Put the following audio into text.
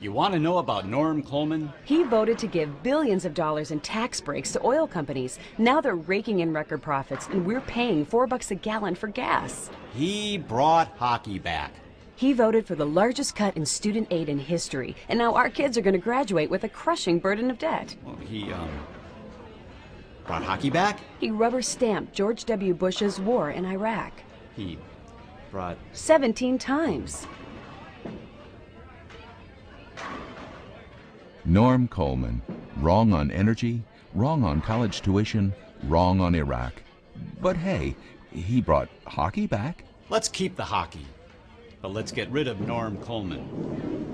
You want to know about Norm Coleman? He voted to give billions of dollars in tax breaks to oil companies. Now they're raking in record profits, and we're paying four bucks a gallon for gas. He brought hockey back. He voted for the largest cut in student aid in history, and now our kids are going to graduate with a crushing burden of debt. Well, he, um, brought hockey back? He rubber stamped George W. Bush's war in Iraq He brought 17 times. Norm Coleman. Wrong on energy, wrong on college tuition, wrong on Iraq. But hey, he brought hockey back. Let's keep the hockey, but let's get rid of Norm Coleman.